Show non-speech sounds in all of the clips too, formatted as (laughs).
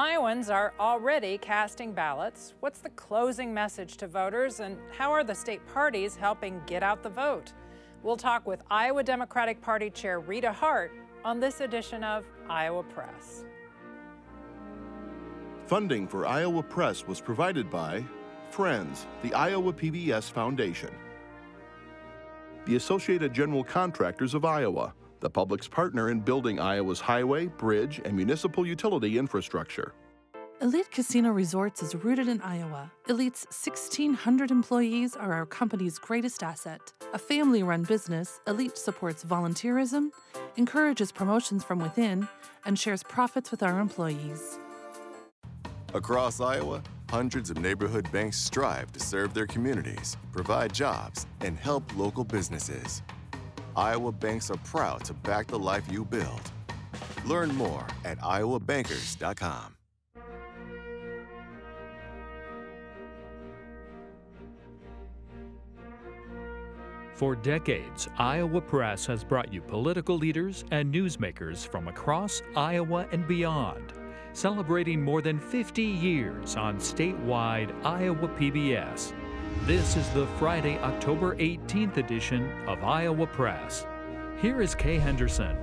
Iowans are already casting ballots. What's the closing message to voters, and how are the state parties helping get out the vote? We'll talk with Iowa Democratic Party Chair Rita Hart on this edition of Iowa Press. Funding for Iowa Press was provided by Friends, the Iowa PBS Foundation, the Associated General Contractors of Iowa, the public's partner in building Iowa's highway, bridge, and municipal utility infrastructure. Elite Casino Resorts is rooted in Iowa. Elite's 1,600 employees are our company's greatest asset. A family run business, Elite supports volunteerism, encourages promotions from within, and shares profits with our employees. Across Iowa, hundreds of neighborhood banks strive to serve their communities, provide jobs, and help local businesses. Iowa banks are proud to back the life you build. Learn more at iowabankers.com. For decades, Iowa Press has brought you political leaders and newsmakers from across Iowa and beyond, celebrating more than 50 years on statewide Iowa PBS. This is the Friday, October 18th edition of Iowa Press. Here is Kay Henderson.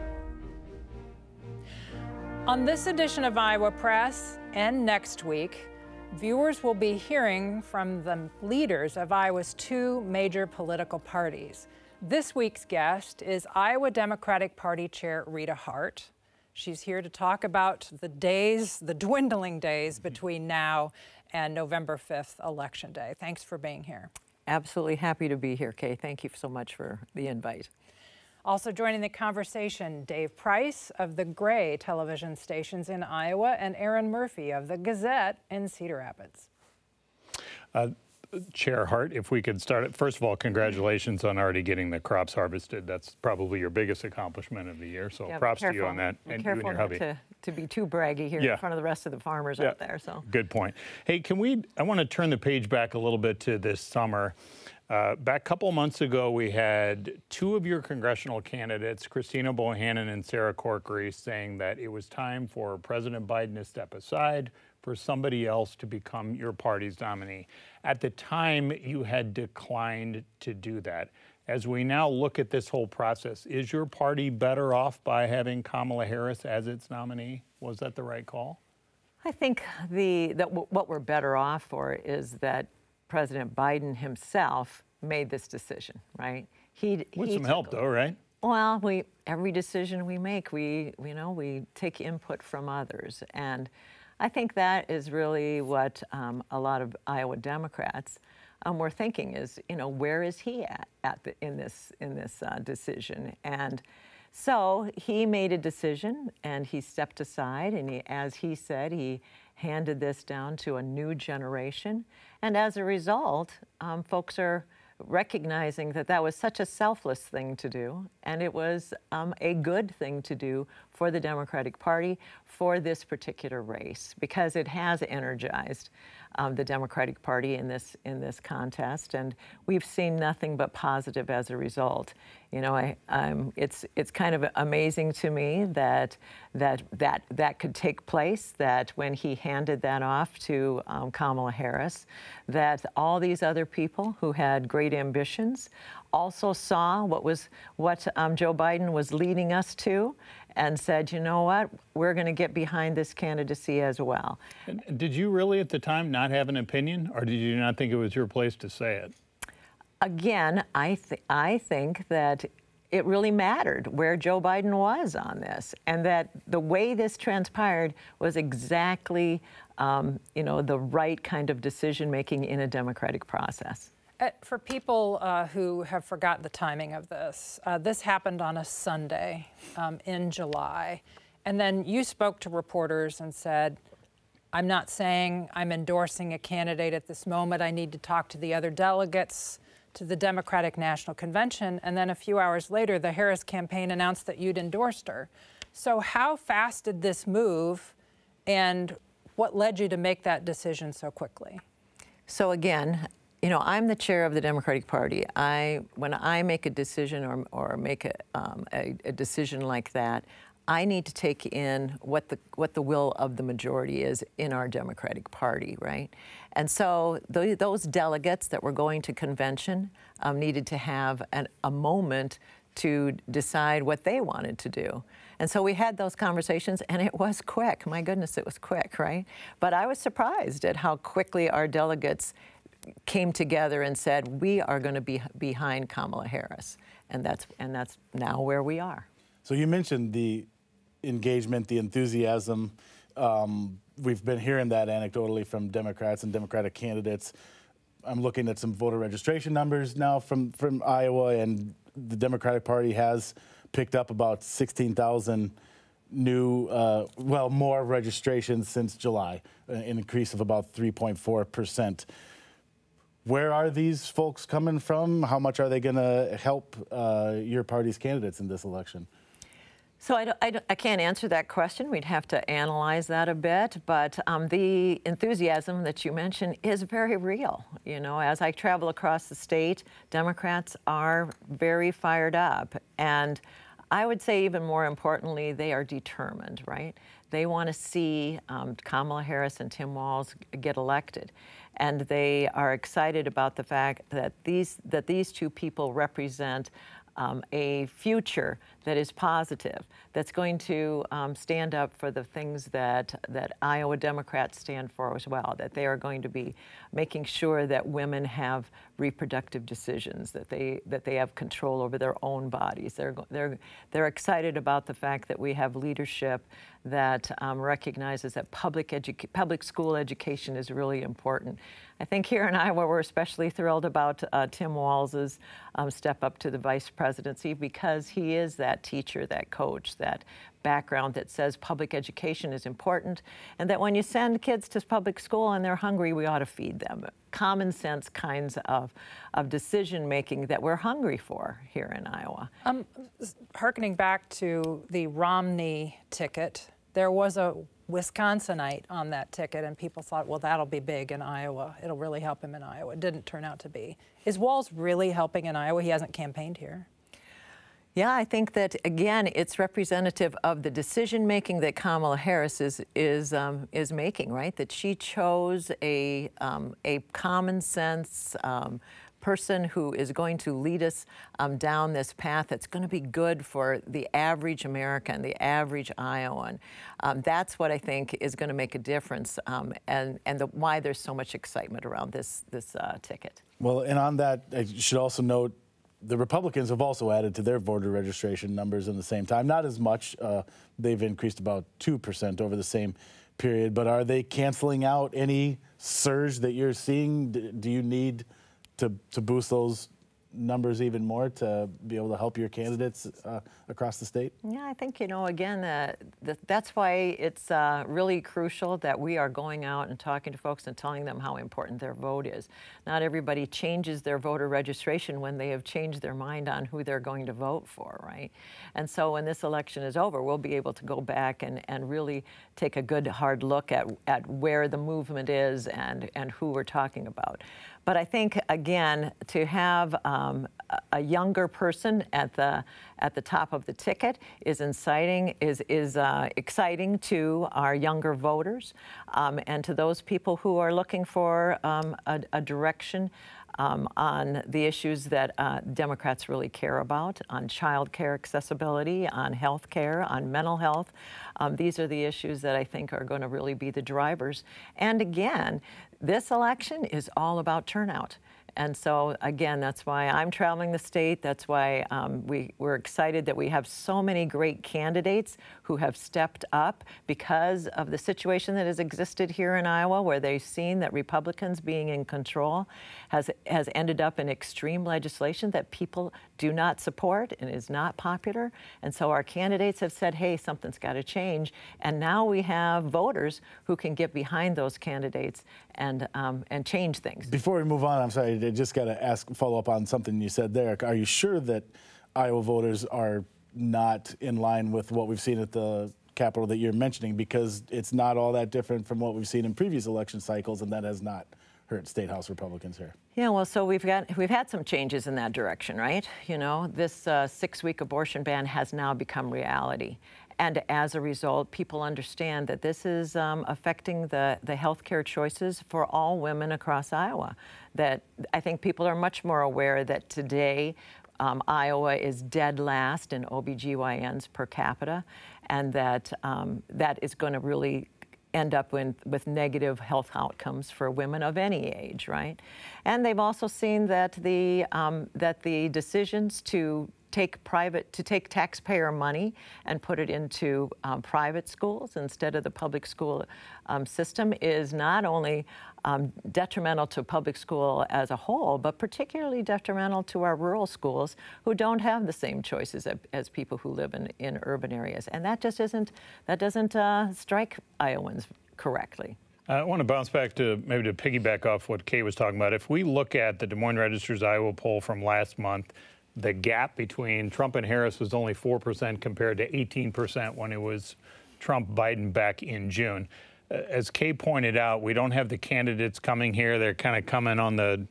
On this edition of Iowa Press and next week, viewers will be hearing from the leaders of Iowa's two major political parties. This week's guest is Iowa Democratic Party Chair Rita Hart. She's here to talk about the days, the dwindling days between now and November 5th, Election Day. Thanks for being here. Absolutely happy to be here, Kay. Thank you so much for the invite. Also joining the conversation, Dave Price of the Gray television stations in Iowa and Erin Murphy of the Gazette in Cedar Rapids. Uh, Chair Hart, if we could start it. First of all, congratulations on already getting the crops harvested. That's probably your biggest accomplishment of the year. So yeah, props to you on that. and careful you and your hubby. To, to be too braggy here yeah. in front of the rest of the farmers yeah. out there. So good point. Hey, can we? I want to turn the page back a little bit to this summer. Uh, back a couple months ago, we had two of your congressional candidates, Christina Bohannan and Sarah Corkery, saying that it was time for President Biden to step aside for somebody else to become your party's nominee. At the time, you had declined to do that. As we now look at this whole process, is your party better off by having Kamala Harris as its nominee? Was that the right call? I think the that what we're better off for is that President Biden himself made this decision, right? He with he some help, though, right? Well, we every decision we make, we you know we take input from others, and I think that is really what um, a lot of Iowa Democrats um, were thinking is, you know, where is he at, at the, in this, in this uh, decision? And so he made a decision and he stepped aside and he, as he said, he handed this down to a new generation. And as a result, um, folks are recognizing that that was such a selfless thing to do, and it was um, a good thing to do for the Democratic Party for this particular race because it has energized um, the Democratic Party in this in this contest, and we've seen nothing but positive as a result. You know, I, I'm, it's it's kind of amazing to me that that that that could take place. That when he handed that off to um, Kamala Harris, that all these other people who had great ambitions also saw what was what um, Joe Biden was leading us to, and said, you know what, we're going to get behind this candidacy as well. Did you really at the time not have an opinion, or did you not think it was your place to say it? Again, I, th- I think that it really mattered where Joe Biden was on this, and that the way this transpired was exactly, um, you know, the right kind of decision making in a democratic process. Uh, for people uh, who have forgotten the timing of this, uh, this happened on a Sunday um, in July. And then you spoke to reporters and said, I'm not saying I'm endorsing a candidate at this moment. I need to talk to the other delegates to the Democratic National Convention. And then a few hours later, the Harris campaign announced that you'd endorsed her. So, how fast did this move, and what led you to make that decision so quickly? So, again, you know, I'm the chair of the Democratic Party. I, when I make a decision or, or make a, um, a, a decision like that, I need to take in what the what the will of the majority is in our Democratic Party, right? And so those delegates that were going to convention um, needed to have an, a moment to decide what they wanted to do. And so we had those conversations, and it was quick. My goodness, it was quick, right? But I was surprised at how quickly our delegates came together and said, "We are going to be behind Kamala Harris," and that's and that's now where we are. So you mentioned the engagement, the enthusiasm. Um, we've been hearing that anecdotally from Democrats and Democratic candidates. I'm looking at some voter registration numbers now from from Iowa, and the Democratic Party has picked up about 16,000 new, uh, well, more registrations since July, an increase of about 3.4 percent. Where are these folks coming from? How much are they going to help uh, your party's candidates in this election? So I, I, I, can't answer that question. We'd have to analyze that a bit. But um, the enthusiasm that you mentioned is very real. You know, as I travel across the state, Democrats are very fired up. And I would say, even more importantly, they are determined, right? They want to see um, Kamala Harris and Tim Walz get elected. And they are excited about the fact that these, that these two people represent um, a future that is positive, that's going to um, stand up for the things that, that Iowa Democrats stand for as well, that they are going to be making sure that women have reproductive decisions, that they, that they have control over their own bodies. They're, they're, they're excited about the fact that we have leadership that um, recognizes that public, public school education is really important. I think here in Iowa, we're especially thrilled about uh, Tim Walz's um, step up to the vice presidency because he is that that teacher, that coach, that background that says public education is important, and that when you send kids to public school and they're hungry, we ought to feed them. Common sense kinds of, of decision making that we're hungry for here in Iowa. Um, harkening back to the Romney ticket, there was a Wisconsinite on that ticket, and people thought, well, that'll be big in Iowa. It'll really help him in Iowa. It didn't turn out to be. Is Walz really helping in Iowa? He hasn't campaigned here. Yeah, I think that again, it's representative of the decision making that Kamala Harris is is um, is making. Right, that she chose a um, a common sense. Um, person who is going to lead us um, down this path that's going to be good for the average American, the average Iowan. Um, that's what I think is going to make a difference, um, and and the, why there's so much excitement around this this uh, ticket. Well, and on that, I should also note the Republicans have also added to their voter registration numbers in the same time. Not as much. Uh, they've increased about 2% over the same period. But are they canceling out any surge that you're seeing? Do you need to, to boost those numbers even more to be able to help your candidates uh, across the state? Yeah, I think, you know, again, uh, th that's why it's uh, really crucial that we are going out and talking to folks and telling them how important their vote is. Not everybody changes their voter registration when they have changed their mind on who they're going to vote for, right? And so when this election is over, we'll be able to go back and, and really take a good hard look at, at where the movement is and, and who we're talking about. But I think, again, to have um, a younger person at the at the top of the ticket is inciting is is uh, exciting to our younger voters um, and to those people who are looking for um, a, a, direction. Um, on the issues that uh, Democrats really care about, on child care accessibility, on health care, on mental health. Um, these are the issues that I think are going to really be the drivers. And again, this election is all about turnout. And so, again, that's why I'm traveling the state. That's why um, we, we're excited that we have so many great candidates who have stepped up because of the situation that has existed here in Iowa, where they've seen that Republicans being in control has, has ended up in extreme legislation that people do not support and is not popular. And so our candidates have said, hey, something's got to change. And now we have voters who can get behind those candidates and, um, and change things. Before we move on, I'm sorry, I just got to ask, follow up on something you said there. Are you sure that Iowa voters are not in line with what we've seen at the Capitol that you're mentioning? Because it's not all that different from what we've seen in previous election cycles, and that has not hurt state house Republicans here. Yeah, well, so we've got we've had some changes in that direction, right? You know, this uh, six-week abortion ban has now become reality, And as a result, people understand that this is um, affecting the, the healthcare choices for all women across Iowa. That I think people are much more aware that today um, Iowa is dead last in OBGYNs per capita, and that um, that is going to really end up with, with negative health outcomes for women of any age, right? And they've also seen that the, um, that the decisions to take private to take taxpayer money and put it into um, private schools instead of the public school um, system is not only um, detrimental to public school as a whole, but particularly detrimental to our rural schools who don't have the same choices as, as people who live in, in urban areas. And that just isn't, that doesn't uh, strike Iowans correctly. I want to bounce back to maybe to piggyback off what Kay was talking about. If we look at the Des Moines Register's Iowa poll from last month, the gap between Trump and Harris was only 4% compared to 18% when it was Trump Biden back in June as Kay pointed out, we don't have the candidates coming here. They're kind of coming on the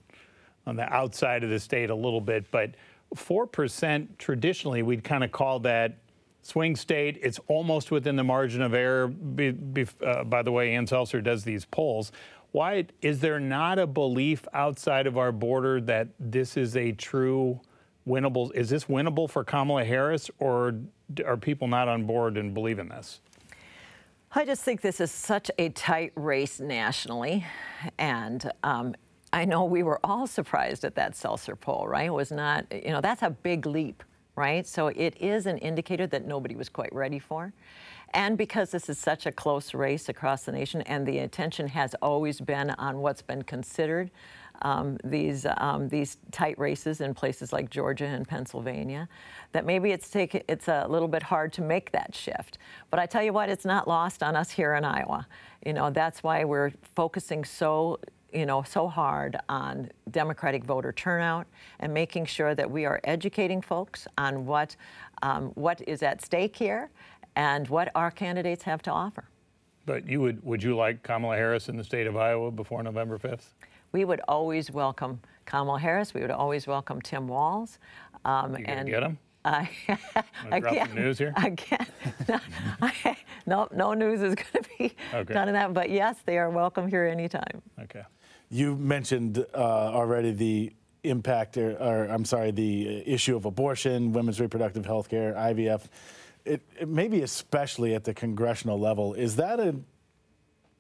on the outside of the state a little bit, but four percent traditionally we'd kind of call that swing state. It's almost within the margin of error. Be, be, uh, by the way, Ann Selzer does these polls. Why is there not a belief outside of our border that this is a true winnable? Is this winnable for Kamala Harris, or are people not on board and believe in this? I just think this is such a tight race nationally. And um, I know we were all surprised at that Selzer poll, right? It was not, you know, that's a big leap, right? So it is an indicator that nobody was quite ready for. And because this is such a close race across the nation and the attention has always been on what's been considered um, these um, these tight races in places like Georgia and Pennsylvania, that maybe it's take, it's a little bit hard to make that shift. But I tell you what, it's not lost on us here in Iowa. You know that's why we're focusing so you know so hard on Democratic voter turnout and making sure that we are educating folks on what um, what is at stake here and what our candidates have to offer. But you would would you like Kamala Harris in the state of Iowa before November 5th? We would always welcome Kamala Harris. We would always welcome Tim Walz. Um, you and get him? I, (laughs) again, news here? Again, (laughs) (laughs) no, no news is going to be okay. done in that. But yes, they are welcome here anytime. Okay. You mentioned uh, already the impact, or, or, I'm sorry, the issue of abortion, women's reproductive health care, IVF. It, it maybe especially at the congressional level. Is that a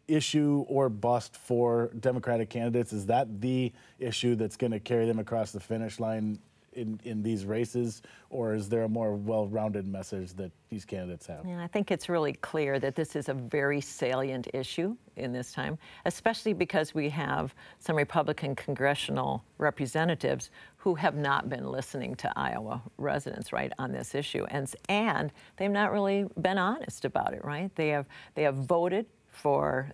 issue or bust for Democratic candidates? Is that the issue that's going to carry them across the finish line in, in these races, or is there a more well-rounded message that these candidates have? Yeah, I think it's really clear that this is a very salient issue in this time, especially because we have some Republican congressional representatives who have not been listening to Iowa residents, right, on this issue, and and they've not really been honest about it, right? They have they have voted for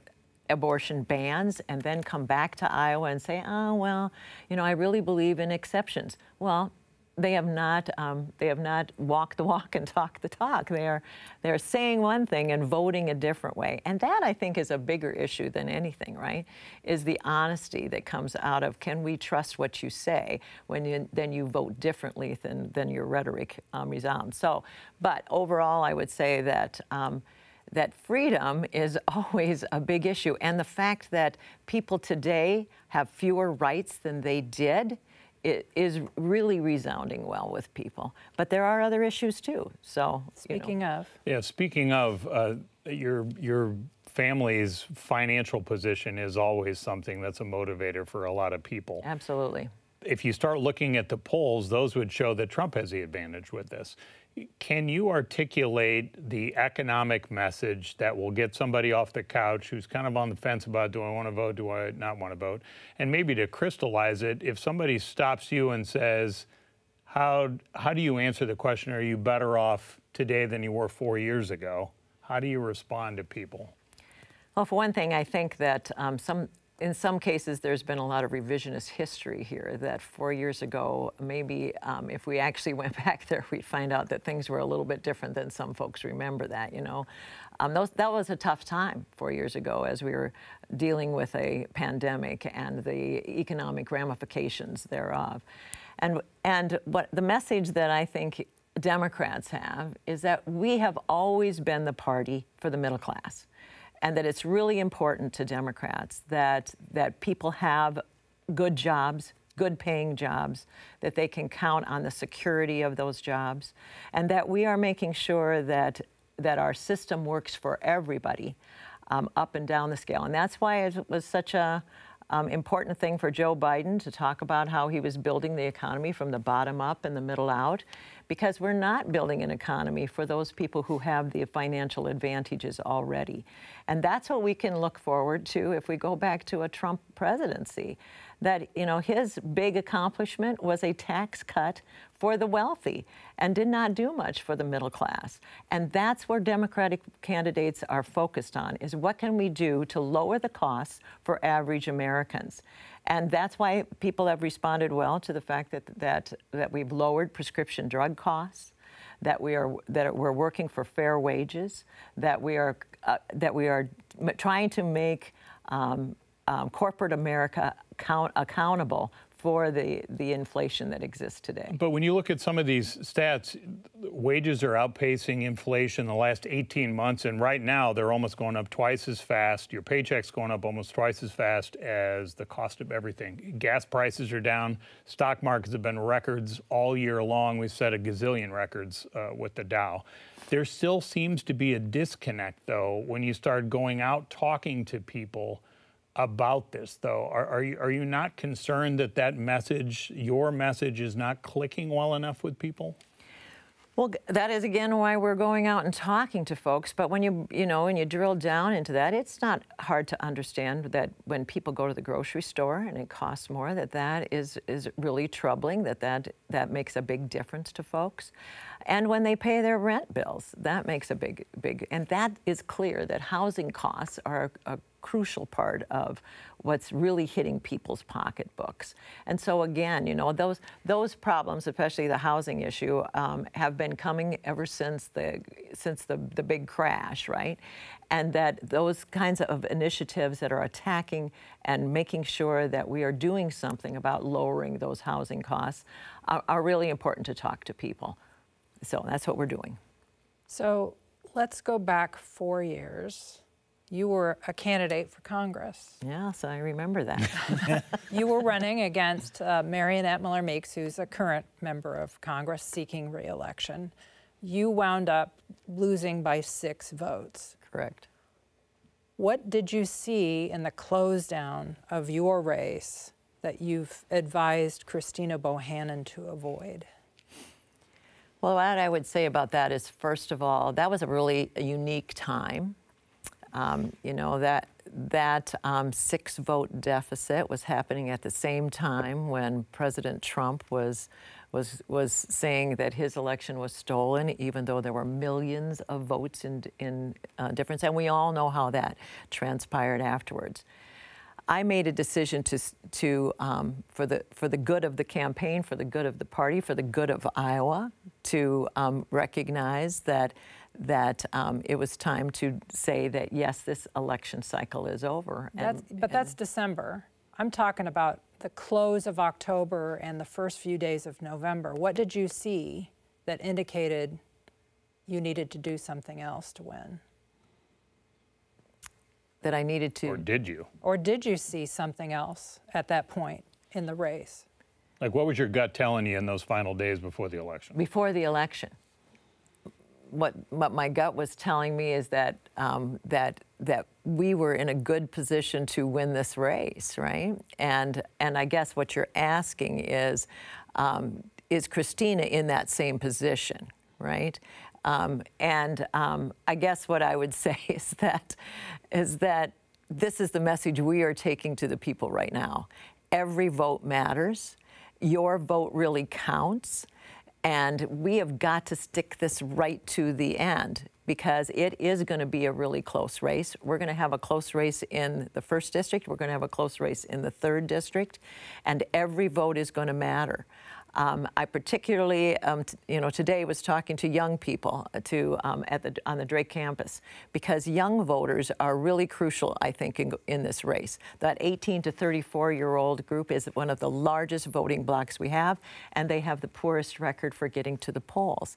abortion bans and then come back to Iowa and say, oh, well, you know, I really believe in exceptions. Well, they have not um, they have not walked the walk and (laughs) talked the talk. They are they're saying one thing and voting a different way, and that I think is a bigger issue than anything. Right? Is the honesty that comes out of can we trust what you say when you, then you vote differently than than your rhetoric um, resounds. So, but overall, I would say that. Um, that freedom is (laughs) always a big issue. And the fact that people today have fewer rights than they did it is really resounding well with people. But there are other issues too. So speaking you know. of, yeah, speaking of uh, your your family's financial position is always something that's a motivator for a lot of people. Absolutely. If you start looking at the polls, those would show that Trump has the advantage with this. Can you articulate the economic message that will get somebody off the couch who's kind of on the fence about do I want to vote, do I not want to vote? And maybe to crystallize it, if somebody stops you and says, how, how do you answer the question, are you better off today than you were four years ago? How do you respond to people? Well, for one thing, I think that um, some in some cases, there's been a lot of revisionist history here that four years ago, maybe um, if we actually (laughs) went back there, we'd find out that things were a little bit different than some folks remember that, you know. Um, those, that was a tough time four years ago as we were dealing with a pandemic and the economic ramifications thereof. And, and what the message that I think Democrats have is that we have always been the party for the middle class. And that it's really important to Democrats that, that people have good jobs, good paying jobs, that they can count on the security of those jobs, and that we are making sure that, that our system works for everybody um, up and down the scale. And that's why it was such a um, important thing for Joe Biden to talk about how he was building the economy from the bottom up and the middle out, because we're not building an economy for those people who have the financial advantages already. And that's what we can look forward to if we go back to a Trump presidency that you know his big accomplishment was a tax cut for the wealthy and did not do much for the middle class. And that's where Democratic candidates are focused on is what can we do to lower the costs for average Americans. And that's why people have responded well to the fact that that that we've lowered prescription drug costs that we are that we're working for fair wages, that we are uh, that we are trying to make um, um, corporate America count, accountable for the, the inflation that exists today. But when you look at some of these stats, wages are outpacing inflation the last 18 months, and right now they're almost going up twice as fast. Your paycheck's going up almost twice as fast as the cost of everything. Gas prices are down. Stock markets have been records all year long. We've set a gazillion records uh, with the Dow. There still seems to be a disconnect, though, when you start going out talking to people about this, though? Are, are, you, are you not concerned that that message, your message, is not clicking well enough with people? Well, that is again why we're going out and talking to folks. But when you, you know, when you drill down into that, it's not hard to understand that when people go to the grocery store and it costs more, that that is is really troubling. That that that makes a big difference to folks, and when they pay their rent bills, that makes a big big. And that is clear that housing costs are a crucial part of what's really hitting people's pocketbooks. And so again, you know, those those problems, especially the housing issue, um, have been coming ever since the since the the big crash, right? And that those kinds of initiatives that are attacking and making sure that we are doing something about lowering those housing costs are, are really important to talk to people. So that's what we're doing. So let's go back four years you were a candidate for Congress. Yes, I remember that. (laughs) you were running against uh, Mariannette Miller Meeks, who's a current member of Congress seeking reelection. You wound up losing by six votes. Correct. What did you see in the close down of your race that you've advised Christina Bohannan to avoid? Well, what I would say about that is, first of all, that was a really unique time um, you know, that, that um, six vote deficit was happening at the same time when President Trump was, was, was saying that his election was stolen, even though there were millions of votes in, in uh, difference. And we all know how that transpired afterwards. I made a decision to, to um, for, the, for the good of the campaign, for the good of the party, for the good of Iowa, to um, recognize that that um, it was time to say that yes, this election cycle is over. And, that's, but that's December. I'm talking about the close of October and the first few days of November. What did you see that indicated you needed to do something else to win? That I needed to. Or did you? Or did you see something else at that point in the race? Like, what was your gut telling you in those final days before the election? Before the election what, what my gut was telling me is that um, that that we were in a good position to win this race, right? And and I guess what you're asking is, um, is Christina in that same position, right? Um, and um, I guess what I would (laughs) say is that is that this is the message we are taking to the people right now. Every vote matters. Your vote really counts. And we have got to stick this right to the end because it is going to be a really close race. We're going to have a close race in the first district. We're going to have a close race in the third district. And every vote is going to matter. Um, I particularly, um, you know, today was talking to young people uh, to um, at the on the Drake campus because young voters are really crucial. I think in, in this race, that 18 to 34 year old group is one of the largest voting blocks we have, and they have the poorest record for getting to the polls.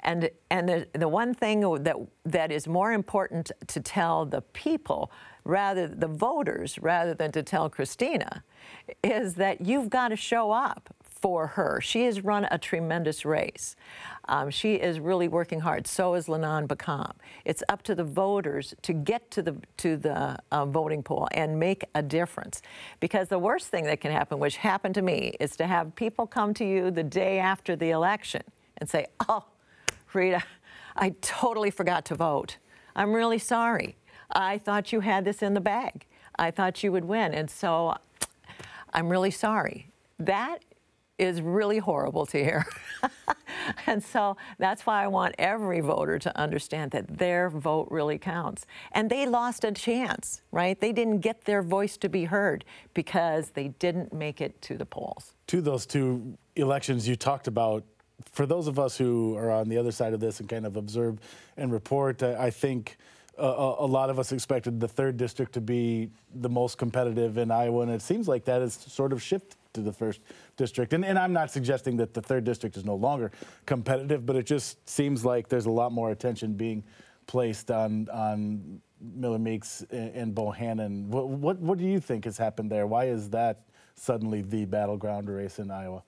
And and the, the one thing that that is more important to tell the people rather the voters rather than to tell Christina is that you've got to show up for her. She has run a tremendous race. Um, she is really working hard. So is Lanon Baccam. It's up to the voters to get to the to the uh, voting poll and make a difference. Because the worst thing that can happen, which happened to me, is to have people come to you the day after the election and say, "Oh, Rita, I totally forgot to vote. I'm really sorry. I thought you had this in the bag. I thought you would win, and so I'm really sorry." That is really horrible to hear. (laughs) and so that's why I want every voter to understand that their vote really counts. And they lost a chance, right? They didn't get their voice to be heard because they didn't make it to the polls. To those two elections you talked about, for those of us who are on the other side of this and kind of observe and report, I think uh, a, a lot of us expected the third district to be the most competitive in Iowa, and it seems like that has sort of shifted to the first district. And, and I'm not suggesting that the third district is no longer competitive, but it just seems like there's a lot more attention being placed on on Miller Meeks and, Bohannan. What, what what do you think has happened there? Why is that suddenly the battleground race in Iowa?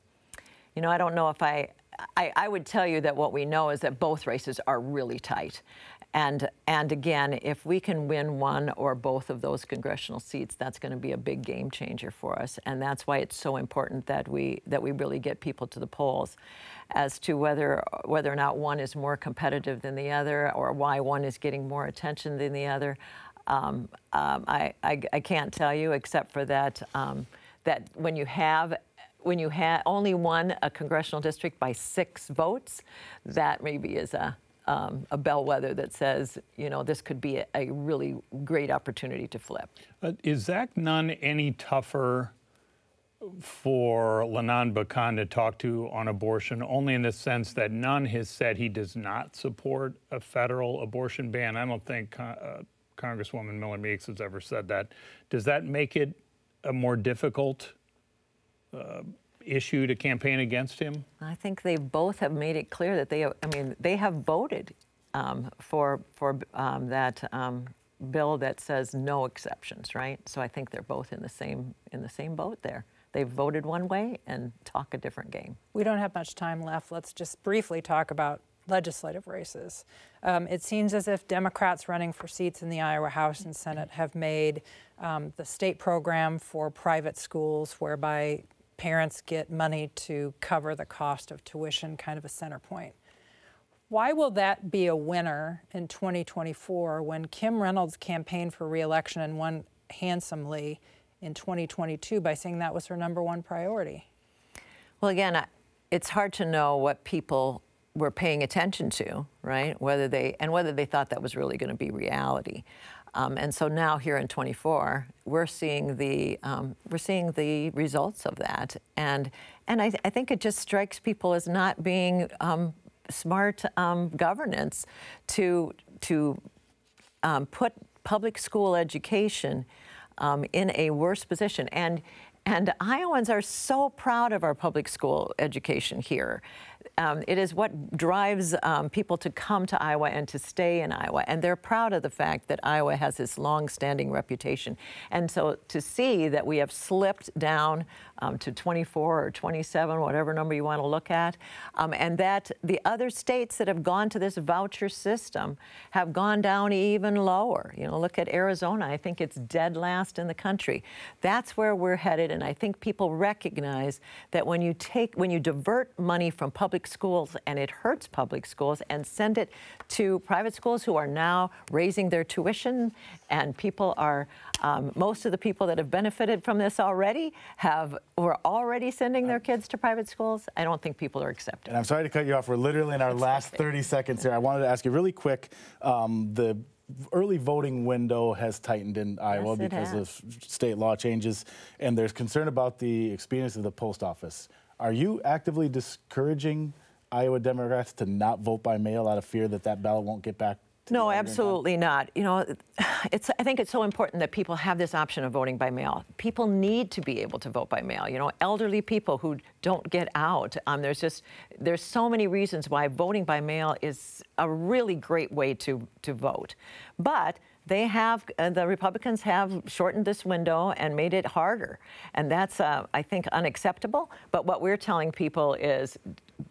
You know, I don't know if I, I, I would tell you that what we know is that both races are really tight. And, and again, if we can win one or both of those congressional seats, that's going to be a big game changer for us. And that's why it's so important that we, that we really get people to the polls. As to whether, whether or not one is more competitive than the other or why one is getting more attention than the other, um, um, I, I, I, can't tell you except for that, um, that when you have when you have only won a congressional district by six votes, that maybe is a um, a bellwether that says, you know, this could be a, a really great opportunity to flip. Uh, is Zach Nunn any tougher for Lanon Baccam to talk to on abortion, only in the sense that Nunn has said he does not support a federal abortion ban? I don't think uh, Congresswoman Miller Meeks has ever said that. Does that make it a more difficult uh, issue a campaign against him? I think they both have made it clear that they, I mean, they have voted um, for for um, that um, bill that says no exceptions, right? So I think they're both in the same in the same boat there. They've voted one way and talk a different game. We don't have much time left. Let's just briefly talk about legislative races. Um, it seems as if Democrats running for seats in the Iowa House and Senate have made um, the state program for private schools, whereby parents get money to cover the cost of tuition, kind of a center point. Why will that be a winner in 2024 when Kim Reynolds campaigned for reelection and won handsomely in 2022 by saying that was her number one priority? Well, again, it's hard to know what people were paying attention to, right? Whether they and whether they thought that was really going to be reality. Um, and so now here in 24, we're seeing the um, we're seeing the results of that, and and I, I, think it just strikes people as not being um, smart um, governance to to um, put public school education um, in a worse position and. And Iowans are so proud of our public school education here um, it is what drives um, people to come to Iowa and to stay in Iowa. And they're proud of the fact that Iowa has this long-standing reputation. And so to see that we have slipped down um, to 24 or 27, whatever number you want to look at, um, and that the other states that have gone to this voucher system have gone down even lower. You know, look at Arizona. I think it's dead last in the country. That's where we're headed. And I think people recognize that when you take, when you divert money from public public schools and it hurts public schools and send it to private schools who are now raising their tuition and people are um, most of the people that have benefited from this already have were already sending their kids to private schools. I don't think people are accepting. And I'm sorry to cut you off. We're literally in our last 30 seconds here. I wanted to ask you really quick. Um, the early voting window has tightened in Iowa yes, because of state law changes, and there's concern about the experience of the post office. Are you actively discouraging Iowa Democrats to not vote by mail out of fear that that ballot won't get back? to No, absolutely not. You know, it's. I think it's so important that people have this option of voting by mail. People need to be able to vote by mail. You know, elderly people who don't get out. Um, there's just there's so many reasons why voting by mail is a really great way to to vote, but. They have, uh, the Republicans have shortened this window and made it harder. And that's, uh, I think, unacceptable. But what we're telling people is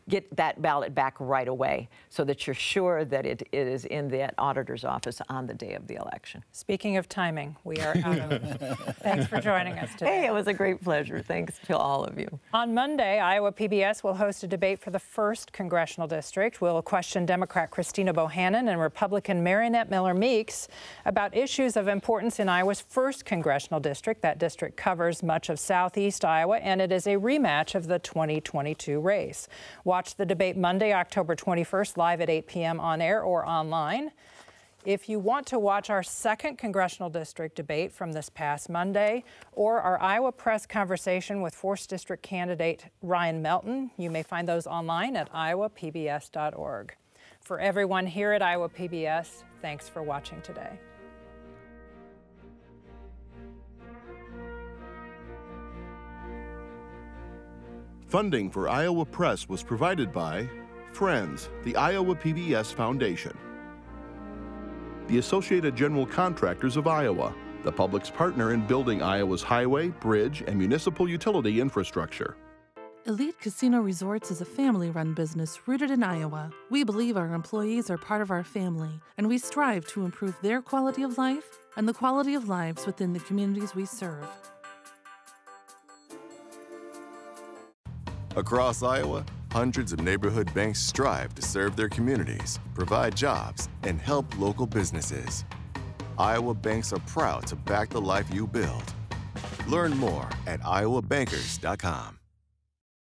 get that ballot back right away so that you're sure that it, it is in that auditor's office on the day of the election. Speaking of timing, we are out of. (laughs) Thanks for joining us today. Hey, it was a great pleasure. Thanks to all of you. On Monday, Iowa PBS will host a debate for the first congressional district. We'll question Democrat Christina Bohannan and Republican Mariannette Miller Meeks about issues of importance in Iowa's first congressional district. That district covers much of southeast Iowa, and it is a rematch of the 2022 race. Watch the debate Monday, October 21st, live at 8 p.m. on air or online. If you want to watch our second congressional district debate from this past Monday or our Iowa Press conversation with 4th District candidate Ryan Melton, you may find those online at iowapbs.org. For everyone here at Iowa PBS, thanks for watching today. Funding for Iowa Press was provided by Friends, the Iowa PBS Foundation, the Associated General Contractors of Iowa, the public's partner in building Iowa's highway, bridge, and municipal utility infrastructure. Elite Casino Resorts is a family run business rooted in Iowa. We believe our employees are part of our family, and we strive to improve their quality of life and the quality of lives within the communities we serve. Across Iowa, hundreds of neighborhood banks strive to serve their communities, provide jobs, and help local businesses. Iowa banks are proud to back the life you build. Learn more at iowabankers.com.